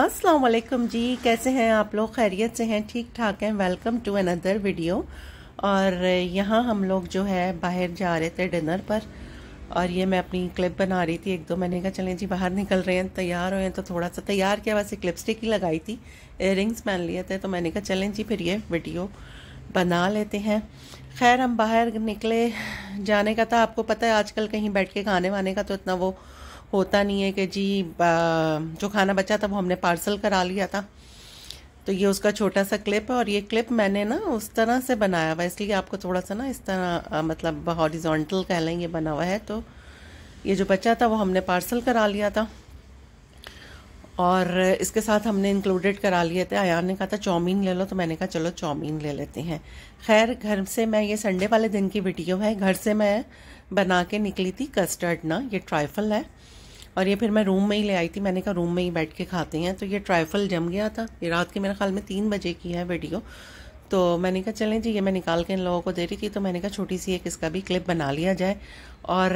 अस्सलाम वालेकुम जी, कैसे हैं आप लोग? खैरियत से हैं ठीक ठाक हैं। वेलकम टू अनदर वीडियो और यहाँ हम लोग जो है, बाहर जा रहे थे डिनर पर। और ये मैं अपनी क्लिप बना रही थी एक दो महीने का। चलें जी, बाहर निकल रहे हैं, तैयार हुए हैं तो थोड़ा सा तैयार किया। वैसे क्लिपस्टिक ही लगाई थी इयर पहन लिए थे तो मैंने कहा, चलें जी, फिर ये वीडियो बना लेते हैं। खैर, हम बाहर निकले। जाने का था, आपको पता है, आजकल कहीं बैठ के खाने वाने का तो इतना वो होता नहीं है कि जी जो खाना बचा था वो हमने पार्सल करा लिया था। तो ये उसका छोटा सा क्लिप है और ये क्लिप मैंने ना उस तरह से बनाया हुआ है। इसलिए आपको थोड़ा सा ना इस तरह मतलब हॉरिजॉन्टल कह लें, ये बना हुआ है। तो ये जो बचा था वो हमने पार्सल करा लिया था। और इसके साथ हमने इंक्लूडेड करा लिए थे। आयान ने कहा था, चाउमीन ले लो। तो मैंने कहा, चलो, चाउमीन ले लेते हैं। खैर, घर से मैं, ये संडे वाले दिन की वीडियो है। घर से मैं बना के निकली थी कस्टर्ड ना, ये ट्राइफल है। और ये फिर मैं रूम में ही ले आई थी। मैंने कहा रूम में ही बैठ के खाते हैं। तो ये ट्राइफल जम गया था। ये रात के मेरे ख्याल में तीन बजे की है वीडियो तो मैंने कहा, चलें जी, ये मैं निकाल के इन लोगों को दे रही थी। तो मैंने कहा, छोटी सी एक इसका भी क्लिप बना लिया जाए। और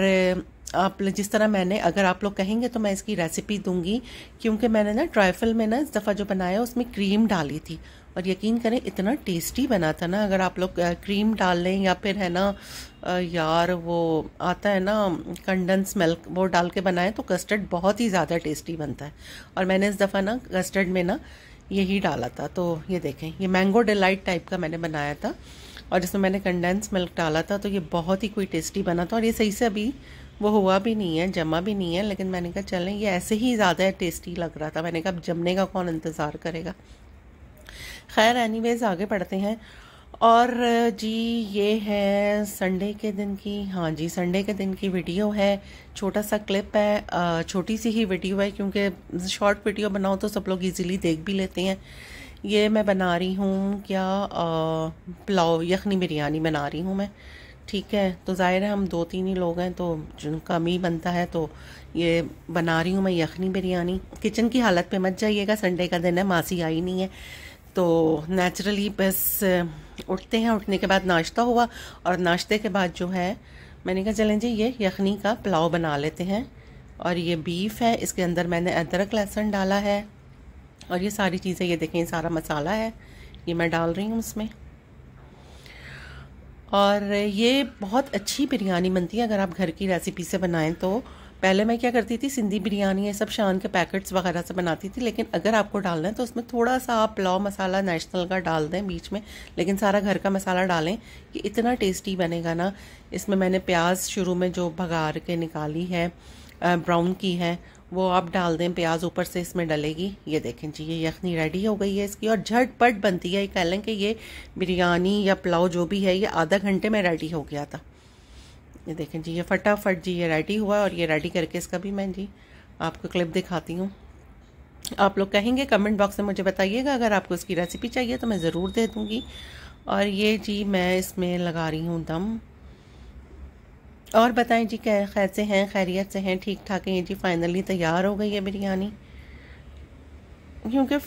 आप जिस तरह मैंने, अगर आप लोग कहेंगे तो मैं इसकी रेसिपी दूँगी, क्योंकि मैंने ना ट्राइफल में ना इस दफ़ा जो बनाया, उसमें क्रीम डाली थी। और यकीन करें, इतना टेस्टी बना था ना, अगर आप लोग क्रीम डाल लें या फिर है ना यार वो आता है ना कंडेंस मिल्क वो डाल के बनाएँ तो कस्टर्ड बहुत ही ज़्यादा टेस्टी बनता है। और मैंने इस दफ़ा ना कस्टर्ड में ना यही डाला था। तो ये देखें, ये मैंगो डिलाइट टाइप का मैंने बनाया था। और जिसमें मैंने कंडेंस मिल्क डाला था तो ये बहुत ही कोई टेस्टी बना था। और ये सही से अभी वो हुआ भी नहीं है, जमा भी नहीं है, लेकिन मैंने कहा, चलें ये ऐसे ही ज़्यादा टेस्टी लग रहा था। मैंने कहा, अब जमने का कौन इंतज़ार करेगा? खैर एनीवेज आगे बढ़ते हैं। और जी, ये है संडे के दिन की हाँ जी संडे के दिन की वीडियो है। छोटा सा क्लिप है छोटी सी ही वीडियो है, क्योंकि शॉर्ट वीडियो बनाओ तो सब लोग इजीली देख भी लेते हैं। ये मैं बना रही हूँ, क्या पुलाव, यखनी बिरयानी बना रही हूँ मैं। ठीक है तो ज़ाहिर है हम दो तीन ही लोग हैं तो कम ही बनता है तो ये बना रही हूँ मैं यखनी बिरयानी। किचन की हालत पे मत जाइएगा, संडे का दिन है, मासी आई नहीं है। तो नेचुरली बस, उठते हैं, उठने के बाद नाश्ता हुआ और नाश्ते के बाद जो है, मैंने कहा, चलें जी, ये यखनी का पुलाव बना लेते हैं। और ये बीफ है, इसके अंदर मैंने अदरक, लहसुन डाला है। और ये सारी चीज़ें, ये देखें सारा मसाला है, ये मैं डाल रही हूँ उसमें। और ये बहुत अच्छी बिरयानी बनती है, अगर आप घर की रेसिपी से बनाएँ तो। पहले मैं क्या करती थी, सिंधी बिरयानी ये सब शान के पैकेट्स वगैरह से बनाती थी, लेकिन अगर आपको डालना है तो उसमें थोड़ा सा आप पुलाव मसाला नेशनल का डाल दें बीच में, लेकिन सारा घर का मसाला डालें कि इतना टेस्टी बनेगा ना। इसमें मैंने प्याज शुरू में जो भगार के निकाली है ब्राउन की है वो आप डाल दें प्याज ऊपर से इसमें डलेगी। ये देखें जी, ये यखनी रेडी हो गई है इसकी और झटपट बनती है। कह लें कि ये बिरयानी या पुलाव जो भी है, ये आधा घंटे में रेडी हो गया था। ये देखें जी, ये फटाफट जी ये रेडी हुआ और ये रेडी करके इसका भी मैं जी आपको क्लिप दिखाती हूँ। आप लोग कहेंगे कमेंट बॉक्स में मुझे बताइएगा। अगर आपको इसकी रेसिपी चाहिए तो मैं ज़रूर दे दूँगी। और ये जी मैं इसमें लगा रही हूँ दम। और बताएँ जी कैसे हैं, खैरियत से हैं ठीक ठाक हैं जी फाइनली तैयार हो गई है बिरयानी। क्योंकि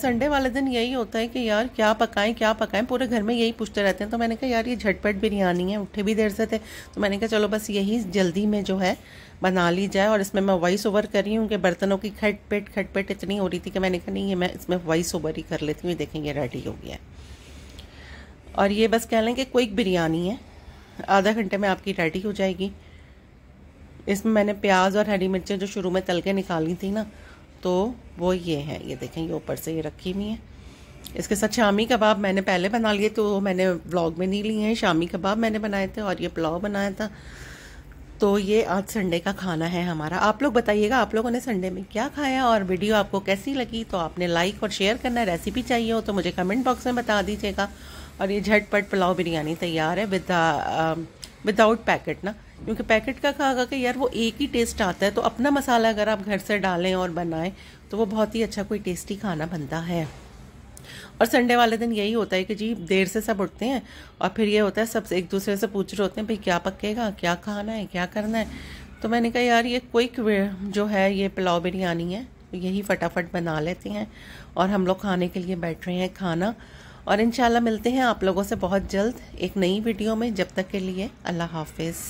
संडे वाले दिन यही होता है कि यार क्या पकाएँ क्या पकाएँ, पूरे घर में यही पूछते रहते हैं। तो मैंने कहा, यार, ये झटपट बिरयानी है, उठे भी देर से थे। तो मैंने कहा, चलो, बस यही जल्दी में जो है, बना ली जाए। और इसमें मैं वॉइस ओवर कर रही हूँ कि बर्तनों की खटपेट खटपेट इतनी हो रही थी कि मैंने कहा, नहीं, ये मैं इसमें वॉइस ओवर ही कर लेती हूँ देखेंगे रेडी हो गया और ये बस कह लें कि कोई बिरयानी है। आधा घंटे में आपकी रेडी हो जाएगी। इसमें मैंने प्याज और हरी मिर्चें जो शुरू में तल के निकाली थी ना तो वो ये है, ये देखें, ये ऊपर से ये रखी हुई है। इसके साथ शामी कबाब मैंने पहले बना लिए तो मैंने व्लॉग में नहीं लिए हैं। शामी कबाब मैंने बनाए थे और ये पुलाव बनाया था। तो ये आज संडे का खाना है हमारा। आप लोग बताइएगा, आप लोगों ने संडे में क्या खाया और वीडियो आपको कैसी लगी? तो आपने लाइक और शेयर करना रेसिपी चाहिए हो तो मुझे कमेंट बॉक्स में बता दीजिएगा। और ये झटपट पुलाव बिरयानी तैयार है विद विदाउट पैकेट ना। क्योंकि पैकेट का खा कि यार वो एक ही टेस्ट आता है तो अपना मसाला अगर आप घर से डालें और बनाएँ तो वो बहुत ही अच्छा कोई टेस्टी खाना बनता है। और संडे वाले दिन यही होता है कि जी, देर से सब उठते हैं, और फिर ये होता है सब एक दूसरे से पूछ रहे होते हैं, भाई, क्या पकेगा? क्या खाना है? क्या करना है? तो मैंने कहा, यार, ये क्विक जो है, ये पुलाव बिरयानी है, यही फटाफट बना लेते हैं, और हम लोग खाने के लिए बैठ रहे हैं खाना। और इंशाल्लाह मिलते हैं आप लोगों से बहुत जल्द एक नई वीडियो में। जब तक के लिए अल्लाह हाफिज़।